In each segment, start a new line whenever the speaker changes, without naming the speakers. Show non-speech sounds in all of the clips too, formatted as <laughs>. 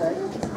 Hello.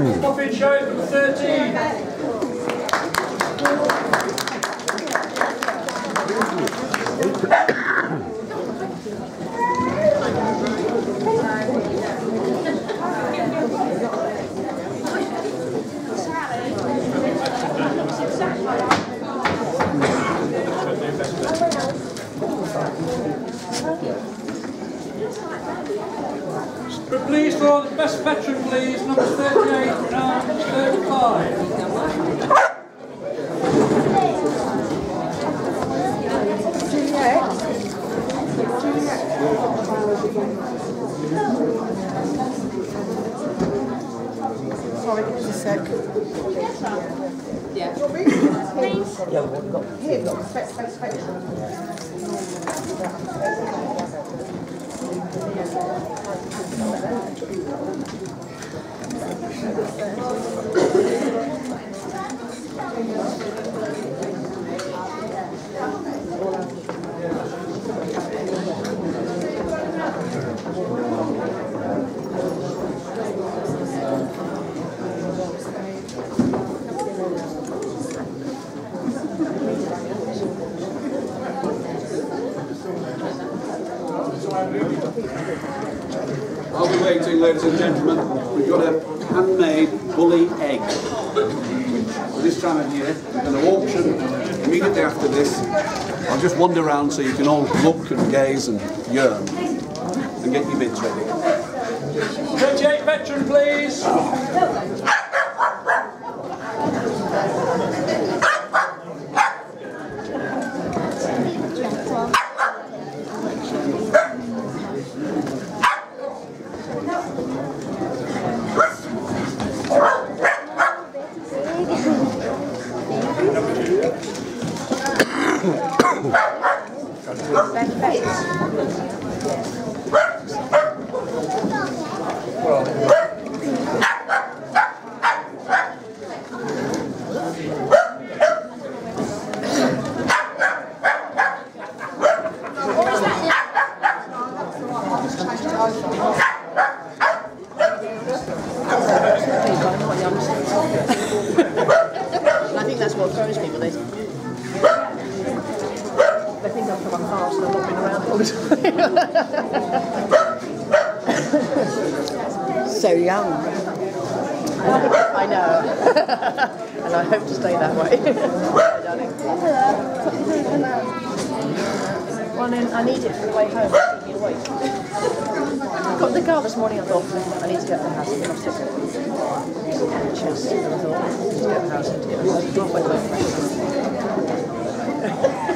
Muffin show number 13. But please for the best veteran, please, number 38 and 35.
Sorry, give us a sec. Yeah. Here, look, space, space, space.
While we're waiting, ladies and gentlemen, we've got a handmade bully egg. This time of year, we're going to auction immediately after this. I'll just wander around so you can all look and gaze and yearn and get your bids ready.
38 veteran, please.
I think that's what throws people. They, they think I'm from a past and I've not been around all the time. so young. I know. <laughs> and I hope to stay that way. <laughs> Darling. Then I need it for the way home. I. Got the car this morning. I thought I need to get the house and get. And get the house. And by the way.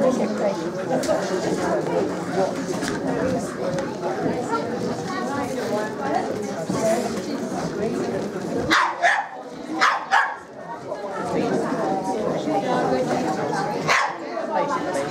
Basically, we